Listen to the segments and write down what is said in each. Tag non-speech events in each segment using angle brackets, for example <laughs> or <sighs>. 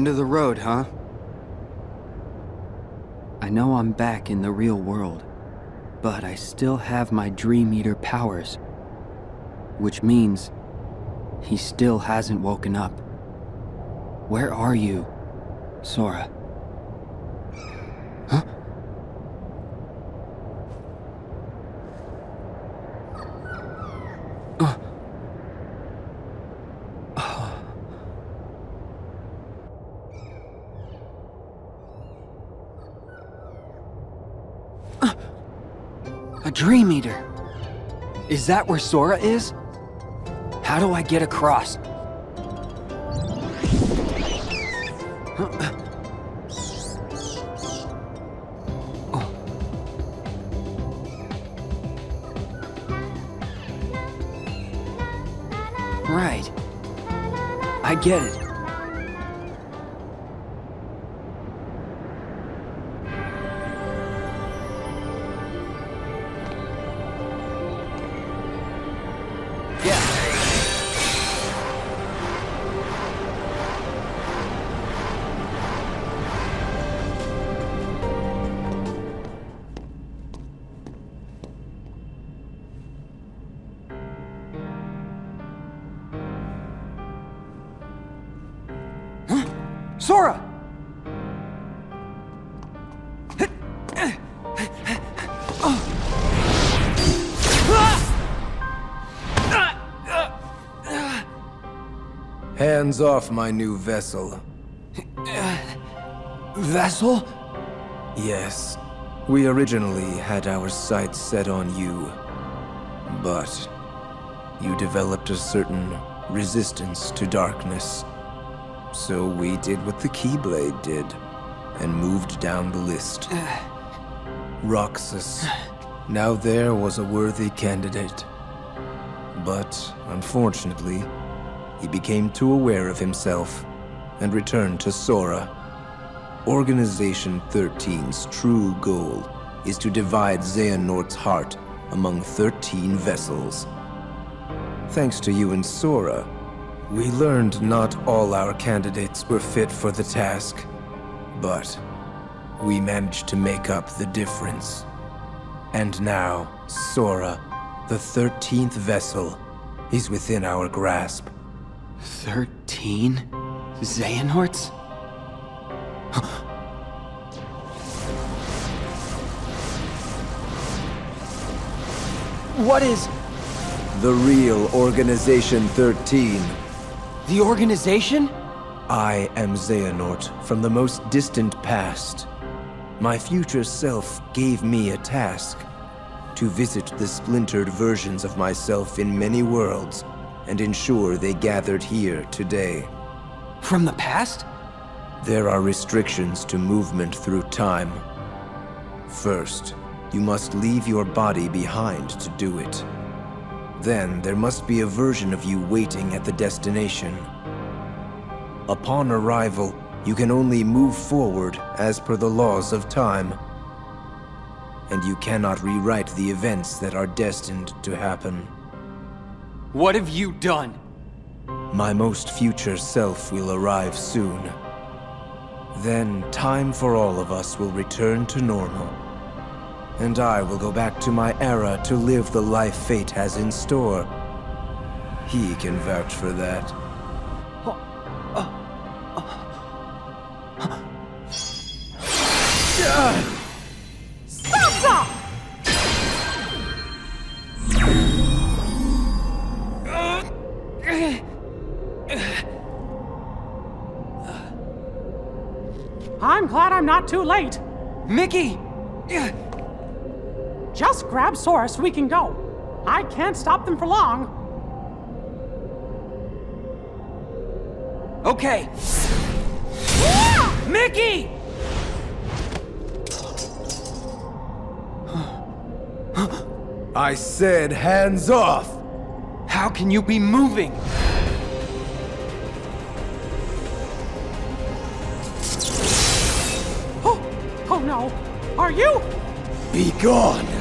End of the road, huh? I know I'm back in the real world, but I still have my Dream Eater powers. Which means he still hasn't woken up. Where are you, Sora? A Dream Eater. Is that where Sora is? How do I get across? Right. I get it. Sora! Hands off my new vessel. Vessel? Yes, we originally had our sights set on you. But you developed a certain resistance to darkness. So we did what the Keyblade did and moved down the list. Uh. Roxas. Now there was a worthy candidate. But unfortunately, he became too aware of himself and returned to Sora. Organization 13's true goal is to divide Xehanort's heart among 13 vessels. Thanks to you and Sora, we learned not all our candidates were fit for the task, but we managed to make up the difference. And now, Sora, the 13th vessel, is within our grasp. Thirteen? Xehanorts? what is The real Organization 13. The organization? I am Xehanort from the most distant past. My future self gave me a task to visit the splintered versions of myself in many worlds and ensure they gathered here today. From the past? There are restrictions to movement through time. First, you must leave your body behind to do it. Then there must be a version of you waiting at the destination. Upon arrival, you can only move forward as per the laws of time. And you cannot rewrite the events that are destined to happen. What have you done? My most future self will arrive soon. Then time for all of us will return to normal. And I will go back to my era to live the life fate has in store. He can vouch for that. Sansa! I'm glad I'm not too late. Mickey! Just grab Sora so we can go. I can't stop them for long. Okay. Mickey! I said hands off! How can you be moving? Oh, oh no. Are you? Be gone!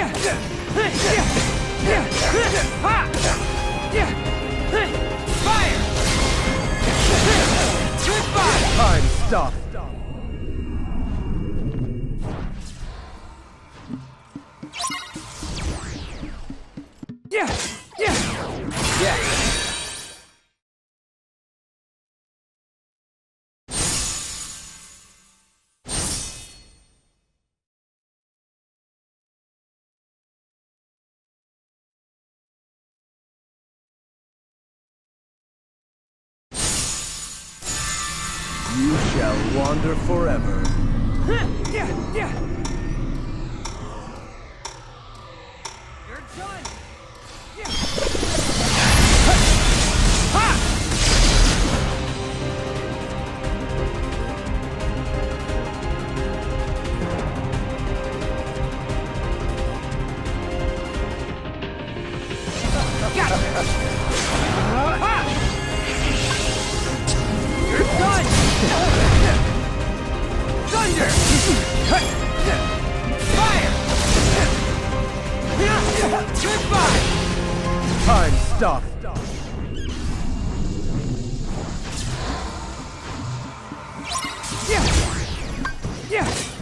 Fire! Time stop! 爹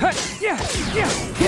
Yeah, yeah, yeah.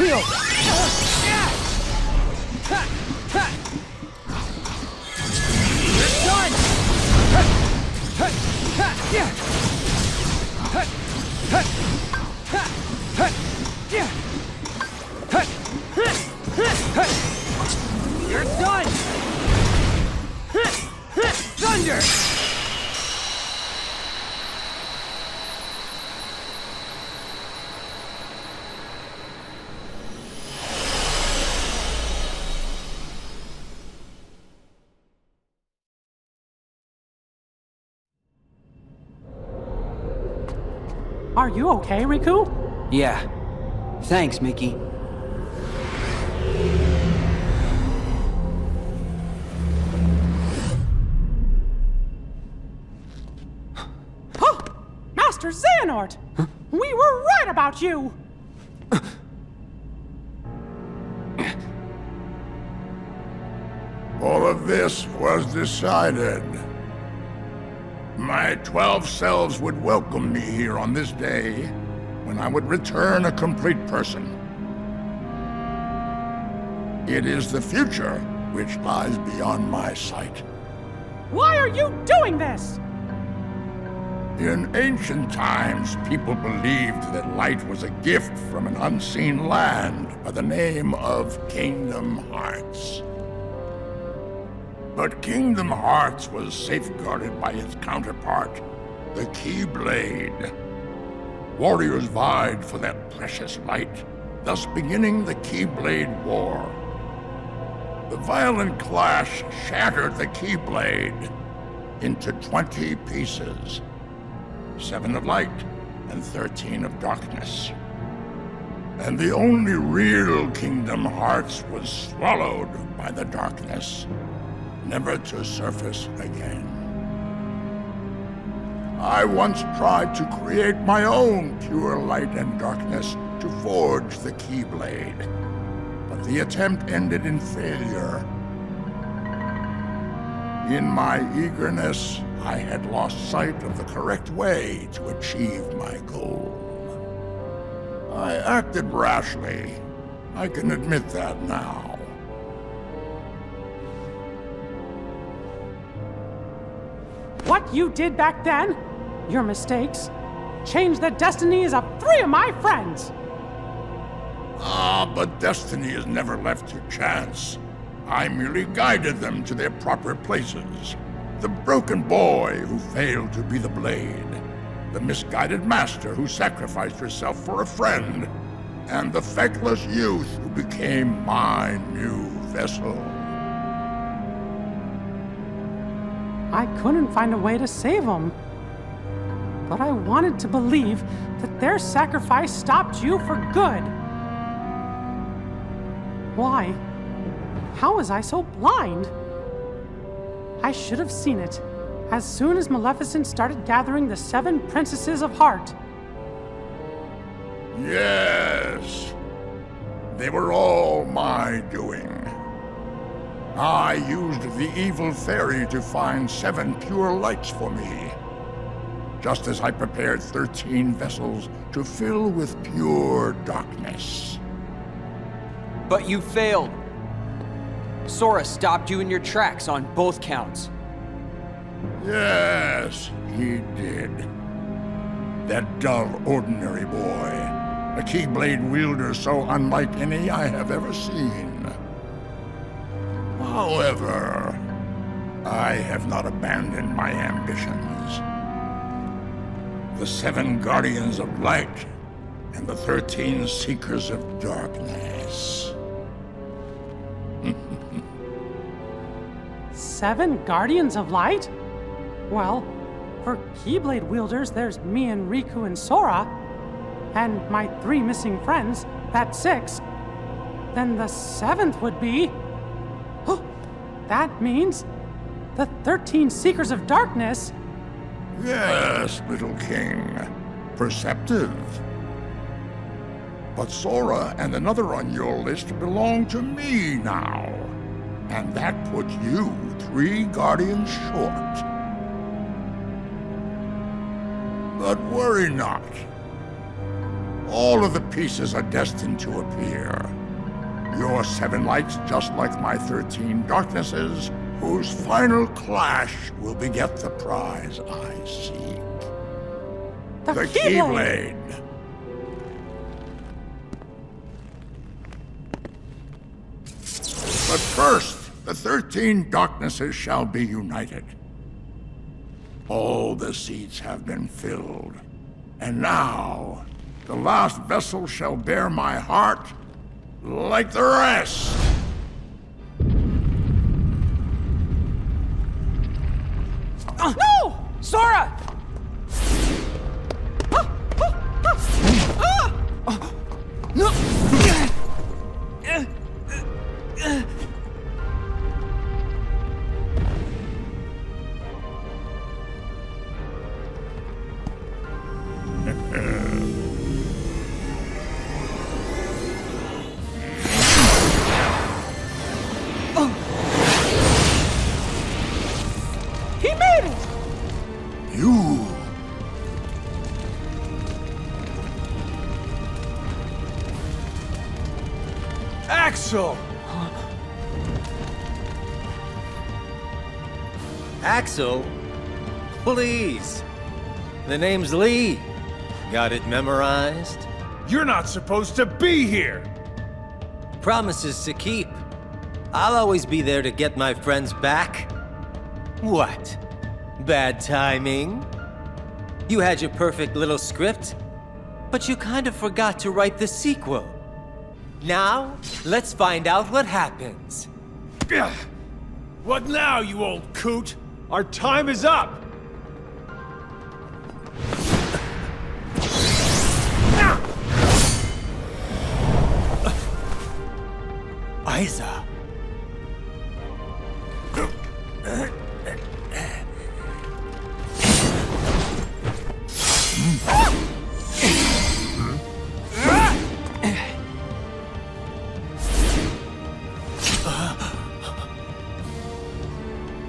Heal! Done! Are you okay, Riku? Yeah. Thanks, Mickey. Master Xehanort! Huh? We were right about you! All of this was decided. My twelve selves would welcome me here on this day, when I would return a complete person. It is the future which lies beyond my sight. Why are you doing this? In ancient times, people believed that light was a gift from an unseen land by the name of Kingdom Hearts. But Kingdom Hearts was safeguarded by its counterpart, the Keyblade. Warriors vied for that precious light, thus beginning the Keyblade War. The violent clash shattered the Keyblade into 20 pieces. Seven of light and 13 of darkness. And the only real Kingdom Hearts was swallowed by the darkness never to surface again. I once tried to create my own pure light and darkness to forge the Keyblade, but the attempt ended in failure. In my eagerness, I had lost sight of the correct way to achieve my goal. I acted rashly. I can admit that now. What you did back then, your mistakes, changed the destinies of three of my friends. Ah, but destiny is never left to chance. I merely guided them to their proper places. The broken boy who failed to be the blade. The misguided master who sacrificed herself for a friend. And the feckless youth who became my new vessel. I couldn't find a way to save them. But I wanted to believe that their sacrifice stopped you for good. Why? How was I so blind? I should have seen it as soon as Maleficent started gathering the seven princesses of heart. Yes. They were all my doing. I used the evil fairy to find seven pure lights for me. Just as I prepared 13 vessels to fill with pure darkness. But you failed. Sora stopped you in your tracks on both counts. Yes, he did. That dull, ordinary boy. A Keyblade wielder so unlike any I have ever seen. However, I have not abandoned my ambitions. The seven Guardians of Light and the thirteen Seekers of Darkness. <laughs> Seven Guardians of Light? Well, for Keyblade wielders, there's me and Riku and Sora. And my three missing friends, that's six. Then the seventh would be. That means the 13 Seekers of Darkness. Yes, little king. Perceptive. But Sora and another on your list belong to me now. And that puts you three guardians short. But worry not. All of the pieces are destined to appear. Your seven lights, just like my thirteen darknesses, whose final clash will beget the prize I seek. The, The Keyblade! Keyblade. But first, the thirteen darknesses shall be united. All the seats have been filled. And now, the last vessel shall bear my heart like the rest. no! Sora! you! Axel! Axel? Please. The name's Lea. Got it memorized? You're not supposed to be here! Promises to keep. I'll always be there to get my friends back. What? Bad timing? You had your perfect little script, but you kind of forgot to write the sequel. Now, let's find out what happens. What now, you old coot? Our time is up! Isa.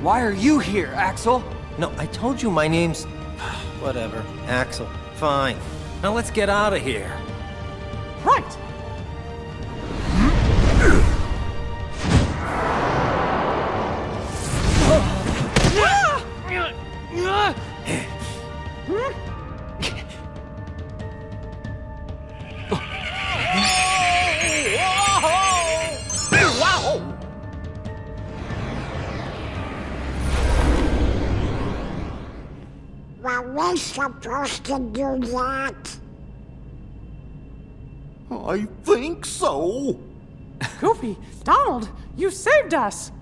Why are you here, Axel? No, I told you my name's... <sighs> Whatever. Axel. Fine. Now let's get out of here. Donald, you saved us.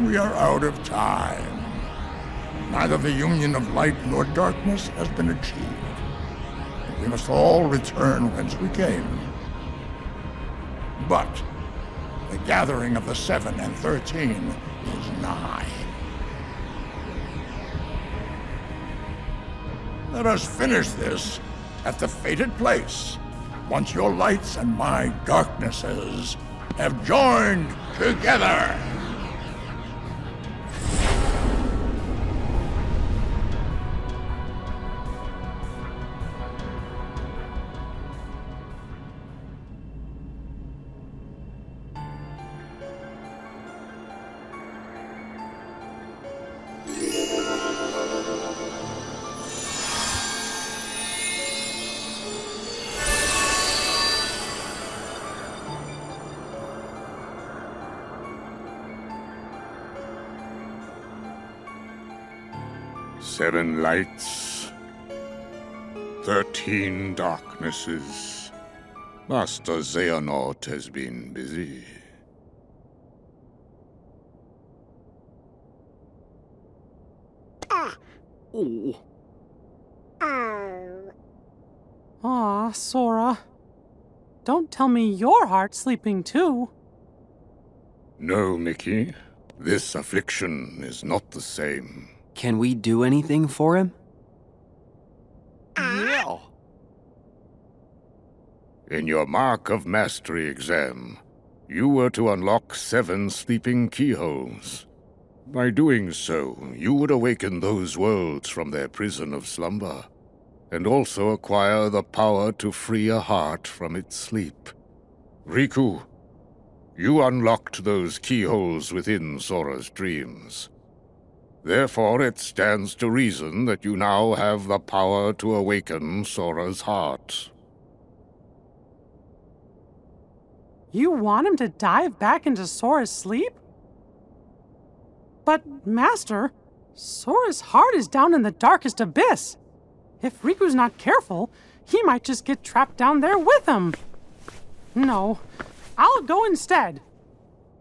We are out of time. Neither the union of light nor darkness has been achieved. We must all return whence we came. But the gathering of the Seven and Thirteen is nigh. Let us finish this at the fated place, once your lights and my darknesses have joined together. Seven lights, thirteen darknesses. Master Xehanort has been busy. Ah! Oh. Oh. Aw, Sora. Don't tell me your heart's sleeping too. No, Mickey. This affliction is not the same. Can we do anything for him? Yeah. In your Mark of Mastery exam, you were to unlock seven sleeping keyholes. By doing so, you would awaken those worlds from their prison of slumber, and also acquire the power to free a heart from its sleep. Riku, you unlocked those keyholes within Sora's dreams. Therefore, it stands to reason that you now have the power to awaken Sora's heart. You want him to dive back into Sora's sleep? But, Master, Sora's heart is down in the darkest abyss. If Riku's not careful, he might just get trapped down there with him. No, I'll go instead.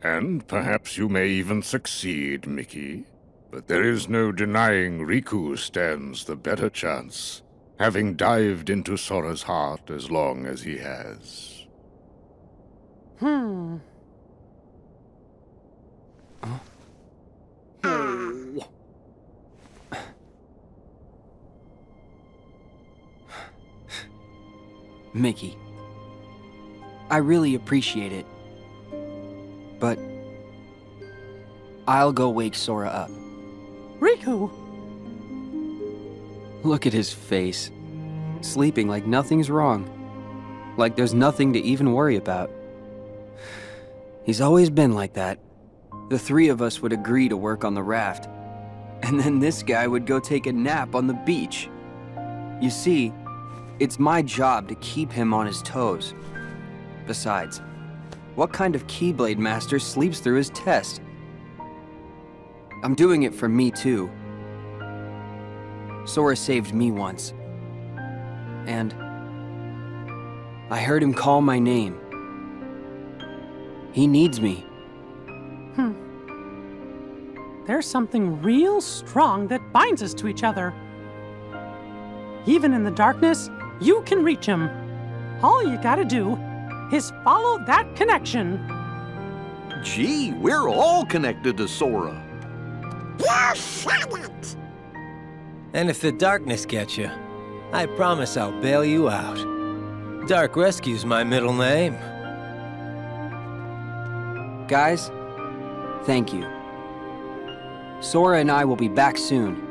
And perhaps you may even succeed, Mickey. But there is no denying Riku stands the better chance, having dived into Sora's heart as long as he has. Hmm. Mickey. I really appreciate it. But I'll go wake Sora up. Riku! Look at his face. Sleeping like nothing's wrong. Like there's nothing to even worry about. He's always been like that. The three of us would agree to work on the raft. And then this guy would go take a nap on the beach. You see, it's my job to keep him on his toes. Besides, what kind of Keyblade master sleeps through his test? I'm doing it for me too. Sora saved me once. And I heard him call my name. He needs me. Hmm. There's something real strong that binds us to each other. Even in the darkness, you can reach him. All you gotta do is follow that connection. Gee, we're all connected to Sora. You! And if the darkness gets you, I promise I'll bail you out. Dark Rescue's my middle name. Guys, thank you. Sora and I will be back soon.